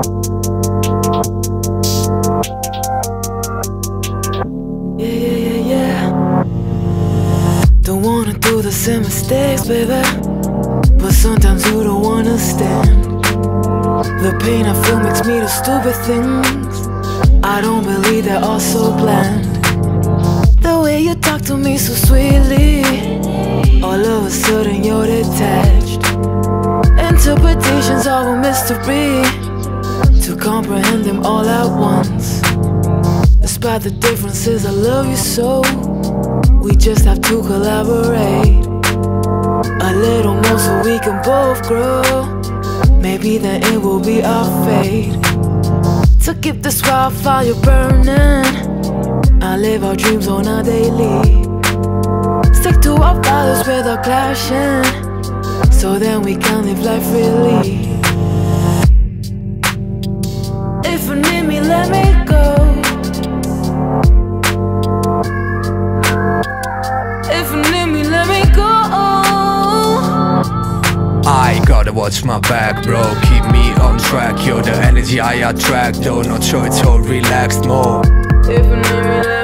Yeah, yeah, yeah, yeah. Don't wanna do the same mistakes, baby. But sometimes you don't understand. The pain I feel makes me do stupid things. I don't believe they're all so planned. The way you talk to me so sweetly, all of a sudden you're detached. Interpretations are a mystery. To comprehend them all at once. Despite the differences, I love you so. We just have to collaborate. A little more so we can both grow. Maybe then it will be our fate. To keep this wildfire burning. I live our dreams on a daily. Stick to our values without clashing. So then we can live life freely. If you need me, let me go. If you need me, let me go. I gotta watch my back, bro. Keep me on track. You're the energy I attract. Though sure it's all relaxed more. If you need me,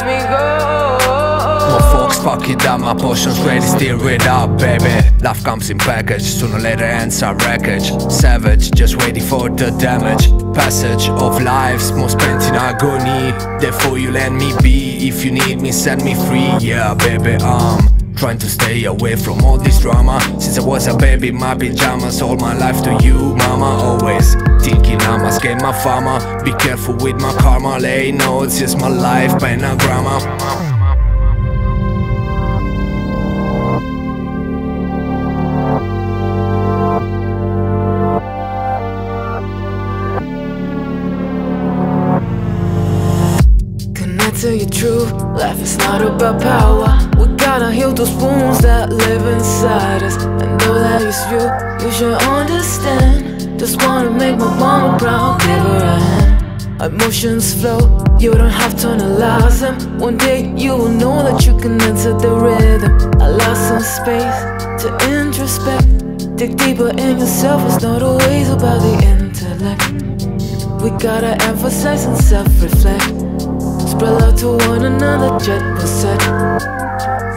fuck it up, my potions ready, steer it up, baby. Life comes in package, sooner or later ends our wreckage. Savage, just waiting for the damage. Passage of lives, more spent in agony. Therefore, you let me be. If you need me, set me free. Yeah, baby, I'm trying to stay away from all this drama. Since I was a baby, my pajamas, all my life to you, mama. Always thinking I must get my farmer. Be careful with my karma, lay notes, it's my life, pentagram. True? Life is not about power. We gotta heal those wounds that live inside us. And though that is you, you should understand. Just wanna make my mama proud, give her a hand. Emotions flow, you don't have to analyze them. One day you will know that you can enter the rhythm. Allow some space to introspect. Dig deeper in yourself, it's not always about the intellect. We gotta emphasize and self-reflect Spread love to one another, jet set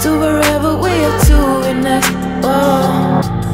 To wherever we are to next Oh